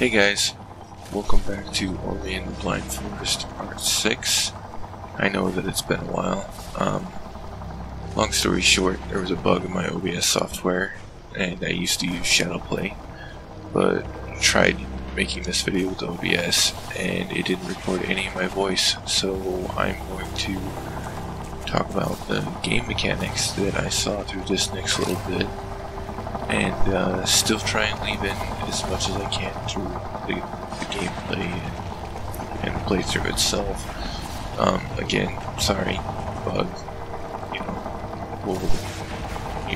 Hey guys, welcome back to Ori and the Blind Forest Part 6. I know that it's been a while. Um, long story short, there was a bug in my OBS software, and I used to use Shadowplay, but tried making this video with OBS, and it didn't record any of my voice, so I'm going to talk about the game mechanics that I saw through this next little bit and uh, still try and leave in as much as I can through the, the gameplay and, and, playthrough itself. Um, again, sorry, bug. You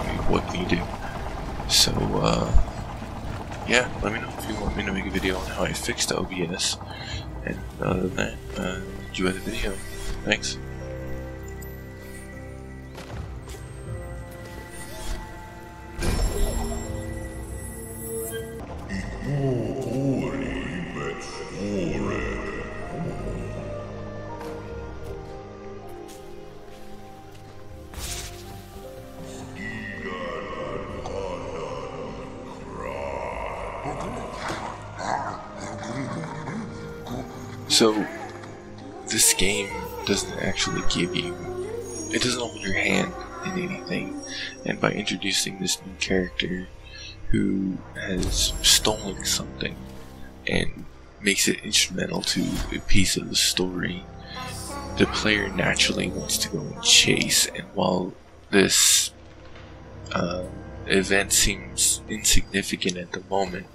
know, what can you do? So, uh, yeah, let me know if you want me to make a video on how I fixed OBS. And other than that, uh, enjoy the video. Thanks. So, this game doesn't actually give you, it doesn't hold your hand in anything, and by introducing this new character who has stolen something and makes it instrumental to a piece of the story, the player naturally wants to go and chase, and while this uh, event seems insignificant at the moment,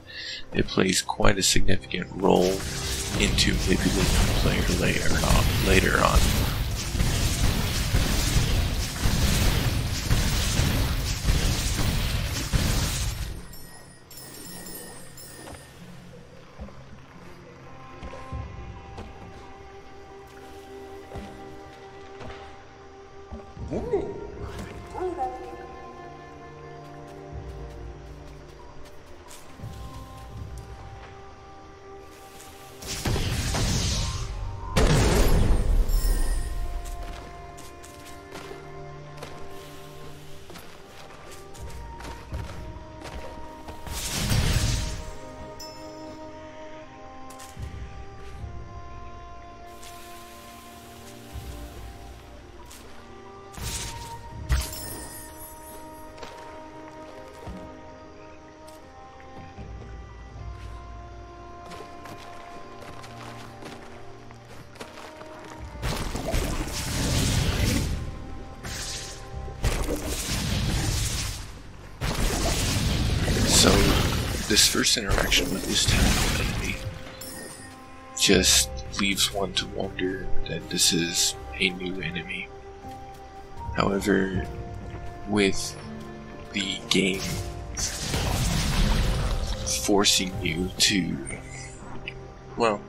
it plays quite a significant role into manipulating the player later on. Later on. This first interaction with this tentacle enemy just leaves one to wonder that this is a new enemy. However, with the game forcing you to, well,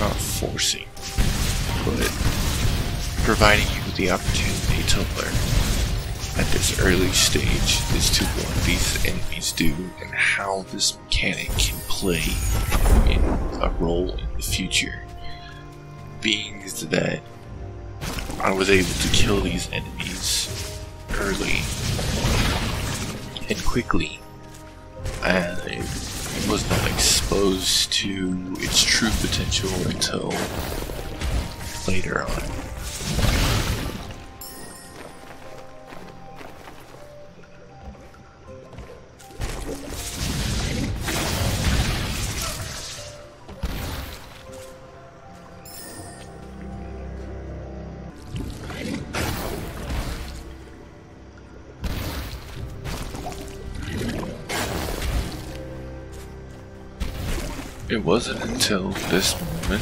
not forcing, but providing you with the opportunity to learn at this early stage as to what these enemies do and how this mechanic can play in a role in the future. Being that I was able to kill these enemies early and quickly, I was not exposed to its true potential until later on. It wasn't until this moment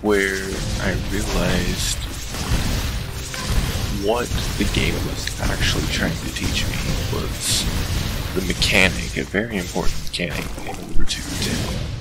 where I realized what the game was actually trying to teach me was the mechanic, a very important mechanic in order to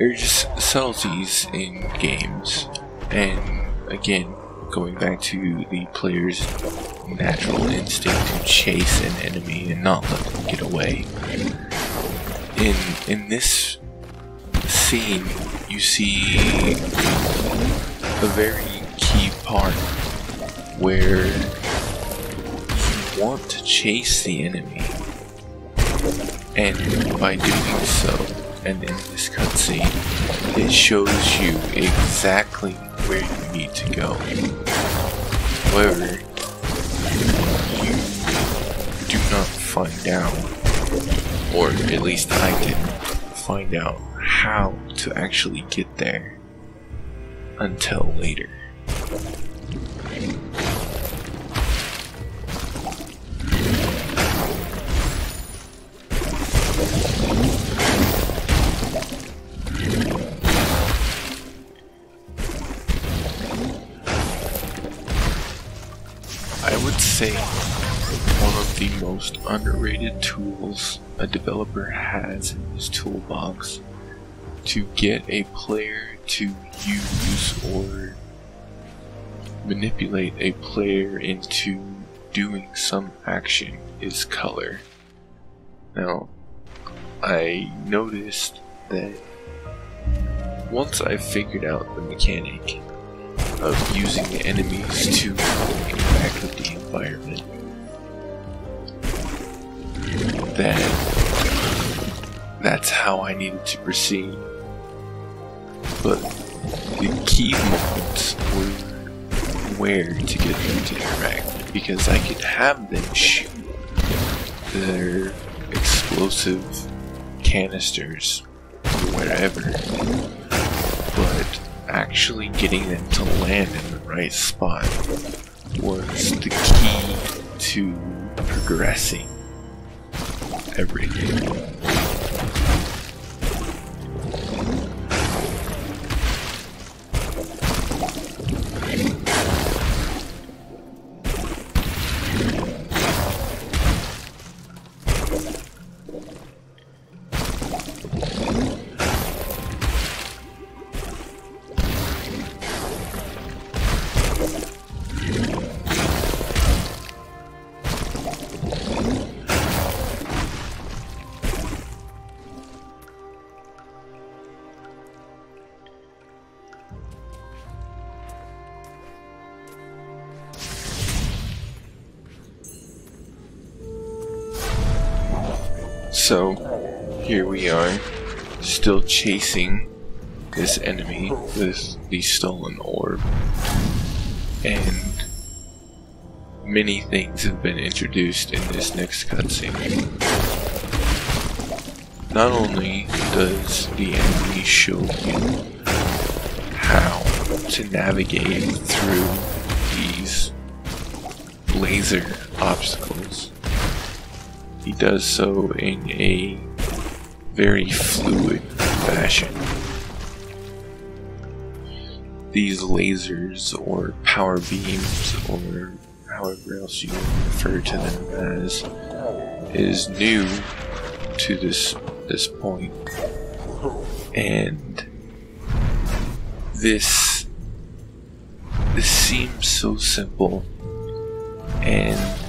There's subtleties in games, and again, going back to the player's natural instinct to chase an enemy and not let them get away. In in this scene, you see a very key part where you want to chase the enemy, and by doing so, and in this cutscene, it shows you exactly where you need to go. However, you do not find out, or at least I didn't find out how to actually get there until later. Say one of the most underrated tools a developer has in his toolbox to get a player to use or manipulate a player into doing some action is color. Now, I noticed that once I figured out the mechanic of using the enemies to with the environment, that that's how I needed to proceed. But the key moments were where to get them to interact because I could have them shoot their explosive canisters wherever, but actually getting them to land in the right spot was to progressing everything. So, here we are, still chasing this enemy with the stolen orb. And many things have been introduced in this next cutscene. Not only does the enemy show you how to navigate through these laser obstacles, he does so in a very fluid fashion. These lasers or power beams or however else you refer to them as is new to this this point. And this this seems so simple and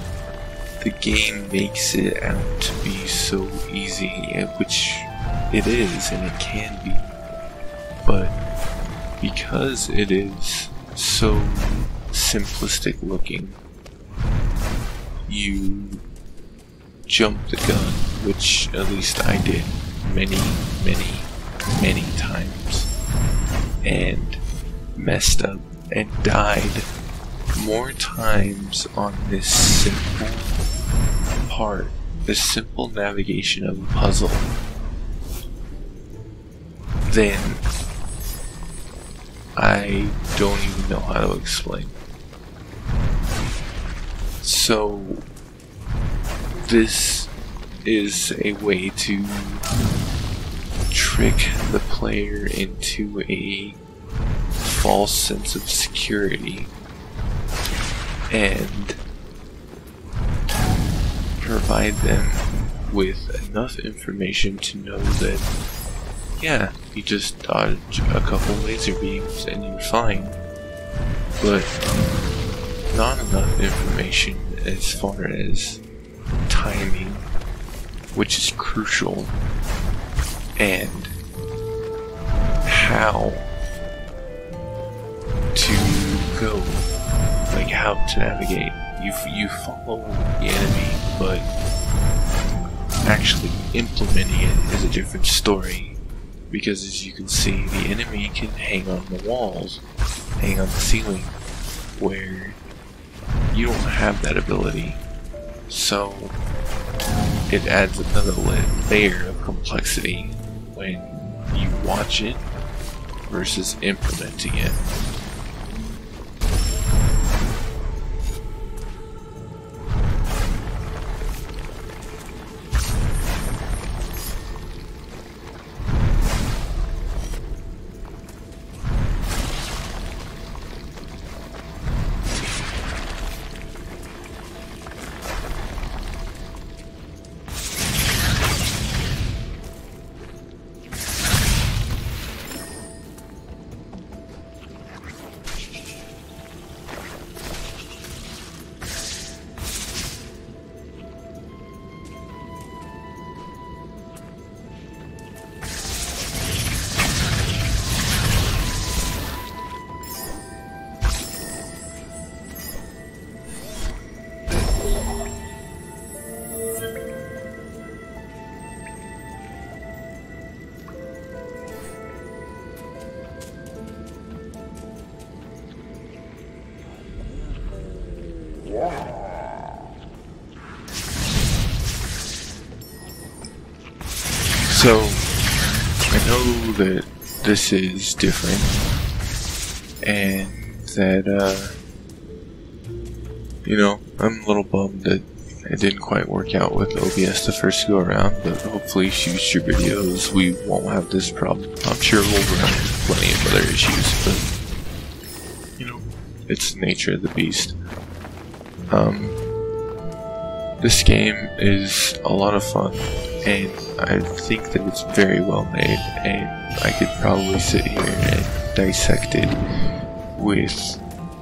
the game makes it out to be so easy, which it is and it can be. But because it is so simplistic looking, you jump the gun, which at least I did many, many, many times, and messed up and died more times on this simple part, this simple navigation of a puzzle, then I don't even know how to explain. So, this is a way to trick the player into a false sense of security and provide them with enough information to know that, yeah, you just dodge a couple laser beams and you're fine. but not enough information as far as timing, which is crucial, and how to go, like how to navigate. You you follow the enemy, but actually implementing it is a different story. Because as you can see, the enemy can hang on the walls, hang on the ceiling, where you don't have that ability. So it adds another layer of complexity when you watch it versus implementing it. So, I know that this is different, and that, uh, you know, I'm a little bummed that it didn't quite work out with OBS the first go around, but hopefully future videos we won't have this problem. I'm sure we'll run into plenty of other issues, but, you know, it's the nature of the beast. Um, this game is a lot of fun, and I think that it's very well made, and I could probably sit here and dissect it with,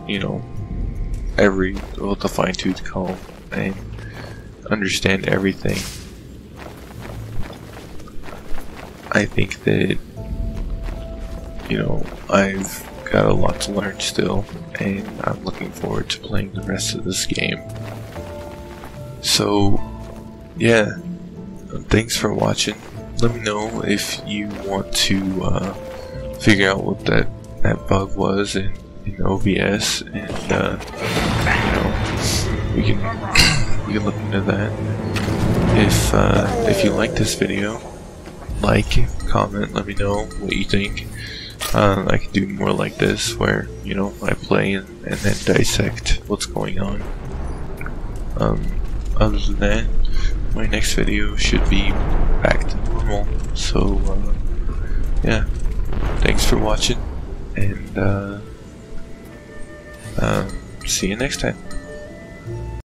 you know, every with a fine tooth comb and understand everything. I think that, you know, I've got a lot to learn still, and I'm looking forward to playing the rest of this game. So, yeah, thanks for watching. Let me know if you want to uh, figure out what that, that bug was in, in OBS, and uh, you know, we can we can look into that. If uh, if you like this video, like, comment, let me know what you think. Uh, I can do more like this, where you know I play and, and then dissect what's going on. Um, other than that, my next video should be back to normal. So, uh, yeah. Thanks for watching, and uh, uh, see you next time.